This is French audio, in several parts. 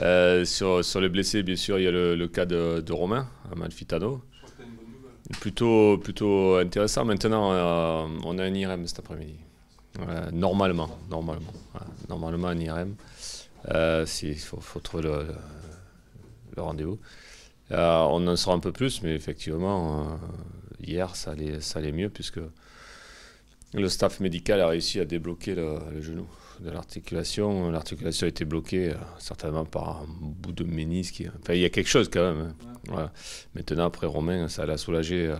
Euh, sur, les blessés, bien sûr, il y a le, cas de, de Romain, Amalfitano. Plutôt, plutôt intéressant. Maintenant, euh, on a un IRM cet après-midi. normalement, normalement. normalement, un IRM. Euh, il faut, trouver le, le rendez-vous. on en saura un peu plus, mais effectivement, hier, ça allait, ça allait mieux puisque le staff médical a réussi à débloquer le genou de l'articulation. L'articulation a été bloquée euh, certainement par un bout de ménisque. Enfin, il y a quelque chose quand même. Hein. Maintenant, après Romain, ça l'a soulagé euh,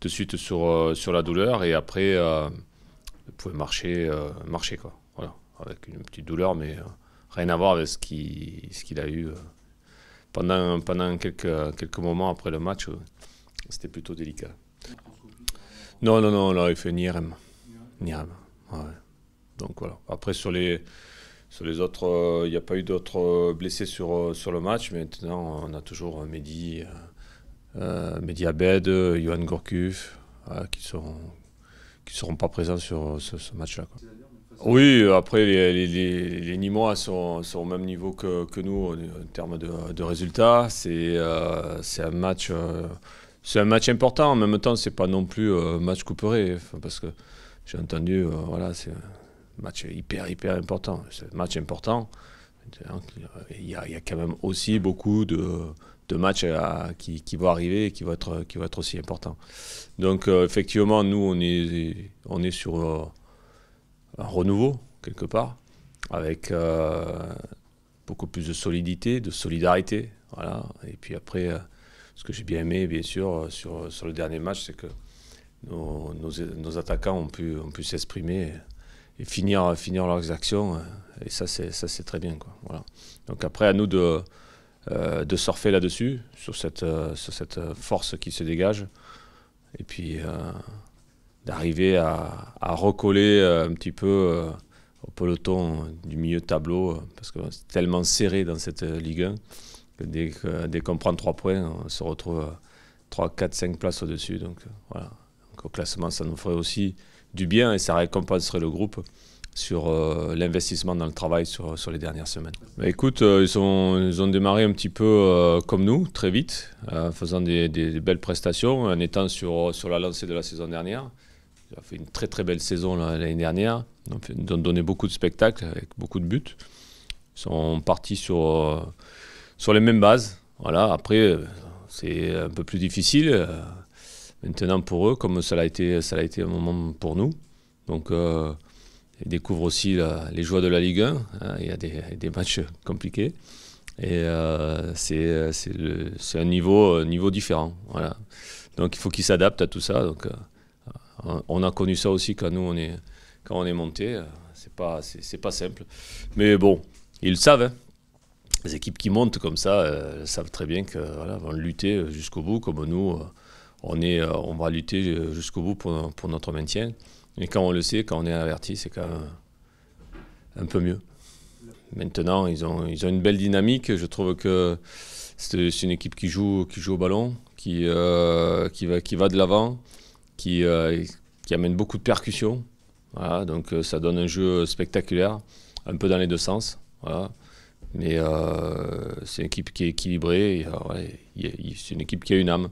de suite sur, euh, sur la douleur et après, il pouvait marcher, marcher quoi. Voilà, avec une petite douleur, mais rien à voir avec ce qu'il ce qu'il a eu pendant, pendant quelques, quelques moments après le match. C'était plutôt délicat. Non, non, non, là, il fait ni IRM. Ni IRM. Ouais. Donc voilà. Après, sur les, sur les autres, euh, il n'y a pas eu d'autres euh, blessés sur, euh, sur le match. Maintenant, on a toujours Mehdi, euh, Mehdi Abed, Johan Gourcuff, qui ne seront, qui seront pas présents sur ce, match-là. Oui, après, les, les, les, Nîmois sont, sont, au même niveau que, que nous en termes de, résultats. C'est un match. c'est un match important. En même temps, c'est pas non plus un match couperé, parce que j'ai entendu, voilà, c'est match hyper, hyper important. C'est un match important. Il y, a, il y, a, quand même aussi beaucoup de, de matchs qui, qui, vont arriver et qui vont être, qui vont être aussi importants. Donc, euh, effectivement, nous, on est, on est sur euh, un renouveau, quelque part, avec euh, beaucoup plus de solidité, de solidarité. Voilà. Et puis après, ce que j'ai bien aimé, bien sûr, sur, sur le dernier match, c'est que nos, nos, attaquants ont pu, ont pu s'exprimer et finir, finir leurs actions. Euh, et ça, c'est, ça, c'est très bien. Quoi. Voilà. Donc après, à nous de, euh, de surfer là-dessus, sur cette, euh, sur cette force qui se dégage. Et puis d'arriver à, à, recoller un petit peu au peloton du milieu de tableau, parce que c'est tellement serré dans cette Ligue 1 que dès, dès qu'on prend 3 points, on se retrouve 3, 4, 5 places au-dessus. Donc voilà. Au classement, ça nous ferait aussi du bien et ça récompenserait le groupe sur euh, l'investissement dans le travail sur, les dernières semaines. Bah, écoute, euh, ils, ont, démarré un petit peu euh, comme nous, très vite, faisant des, belles prestations, en étant sur, sur la lancée de la saison dernière. Ils ont fait une très très belle saison l'année dernière, ils ont donné beaucoup de spectacles avec beaucoup de buts. Ils sont partis sur, sur les mêmes bases. Voilà, après, c'est un peu plus difficile maintenant pour eux, comme ça a été, a été un moment pour nous. Donc, euh, ils découvrent aussi les joies de la Ligue 1. Hein. il y a des, matchs compliqués. Et euh, c'est un niveau, niveau différent. Voilà. Donc, il faut qu'ils s'adaptent à tout ça. Donc, euh, on a connu ça aussi quand nous, on est, quand on est monté. C'est pas, c'est pas simple. Mais bon, ils le savent. Hein. Les équipes qui montent comme ça savent très bien qu'elles voilà, vont lutter jusqu'au bout, comme nous on, est, euh, on va lutter jusqu'au bout pour, pour, notre maintien. Et quand on le sait, quand on est averti, c'est quand même un peu mieux. Maintenant, ils ont, ils ont une belle dynamique. Je trouve que c'est une équipe qui joue, qui joue au ballon, qui, euh, qui, va, qui va de l'avant, qui, euh, qui amène beaucoup de percussions. Donc ça donne un jeu spectaculaire, un peu dans les deux sens. Mais c'est une équipe qui est équilibrée. c'est une équipe qui a une âme.